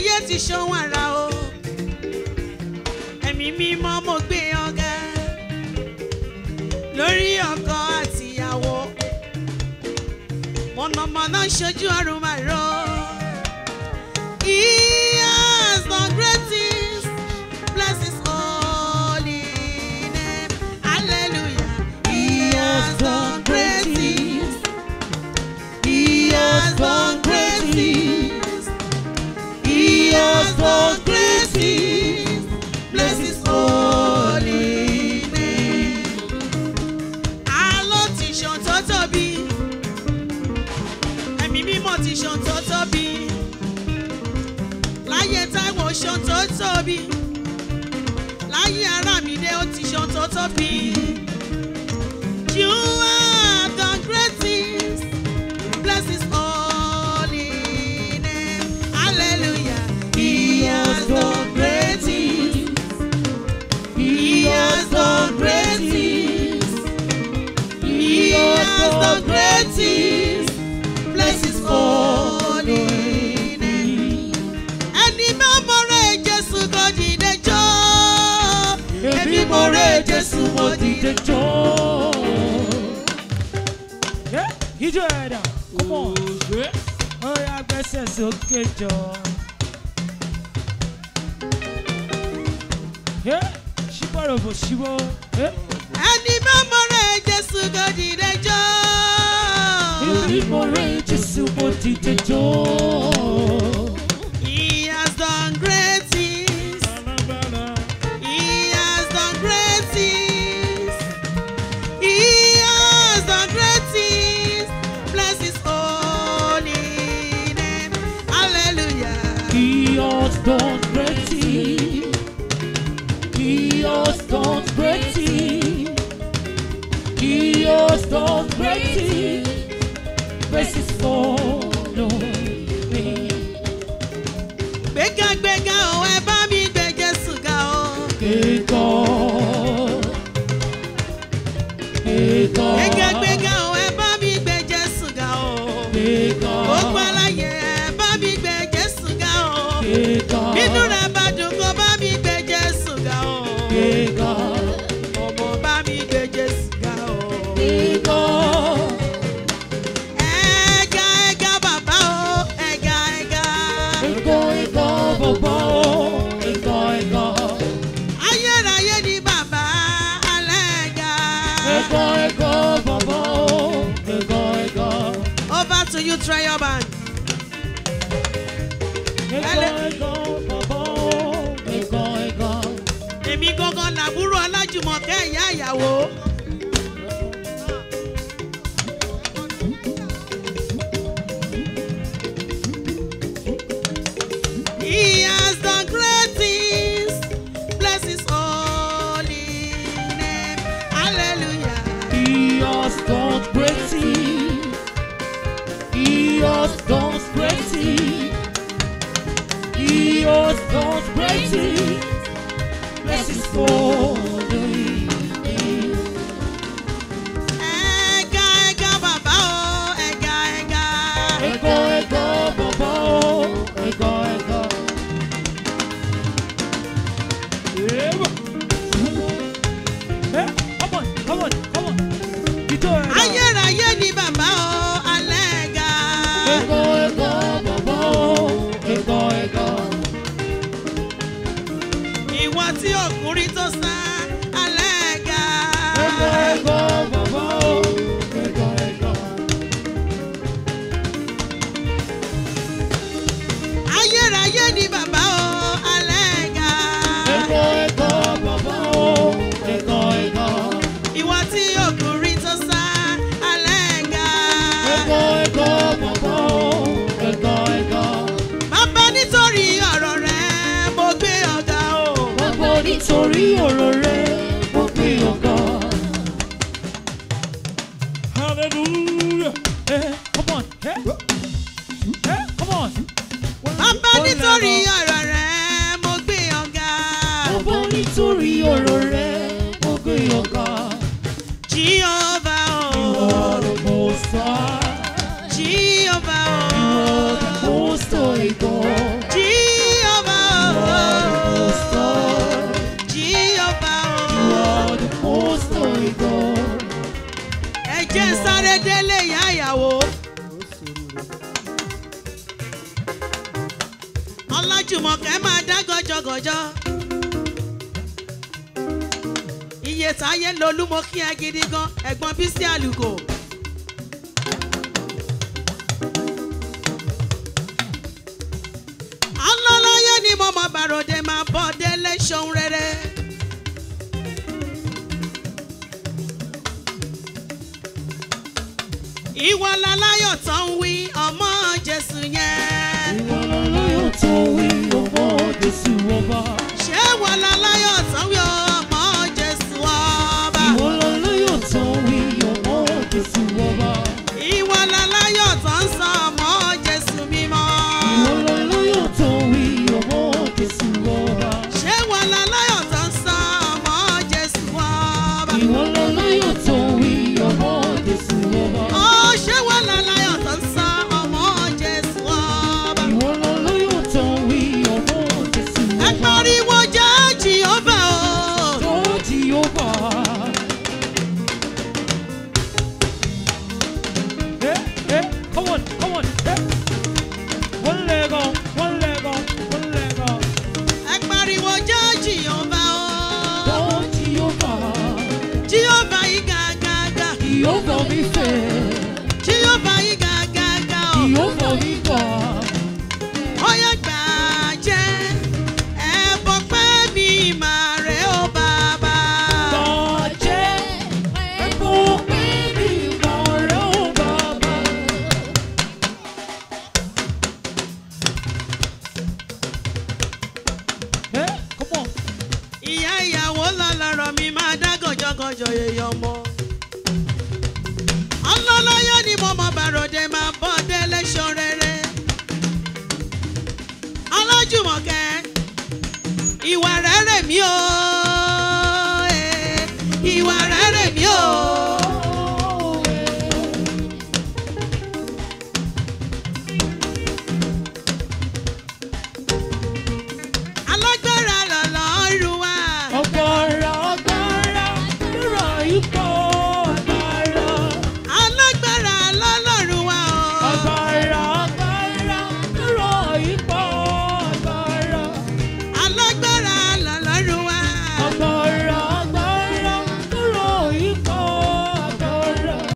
ayé ti ṣohun àrà o ẹ̀mí mímọ́ mo gbé ọ̀gá lórí ọkọ àtìyàwó mọ̀nàmọ́ná ṣojú ọ̀run màró. ó ṣan tó tóbi láyé Àràmídé ó ti ṣan tó tóbi. Jesus, ẹ̀jẹ̀ Jésù mo Yeah, jó. ijó ẹ̀dá come on oh, Yeah, okay, ó yá gbẹ́sẹ̀ sókè jọ. she fò Yeah, and the mọ̀rọ̀ ẹ̀jẹ̀ Jésù mo the joy. ẹni mọ̀rọ̀ ẹ̀jẹ̀ Jesus mo dìde joy. don't break it. Grace is following me. Gbéga gbéga o, ẹ bá mi gbé Jésù ga Over to you, try your band. Ego, gangan làbúrò Alájùmọ̀kẹ́ ìyá ìyàwó. os dons pra ti. E os dons pra ti. Blessings for. 这里 Jùmọ̀kẹ́ máa dá gọjọgọjọ. iye sáyé lolú mo kí ẹ gidi gan ẹ̀gbọ́n Bísí Àlùkò. ọlọ́láyé ni mo mọ bàròdé máa bọ́ délé ṣoun rere. ìwọ laláyọ̀ tán. 是我吧？èèyàn mọ́. ọlọ́lọ́yọ́ ni mo mọ bàròdé máa bọ́ délẹ́sọ rere. alájùmọ̀kẹ́ ìwà rere mi o.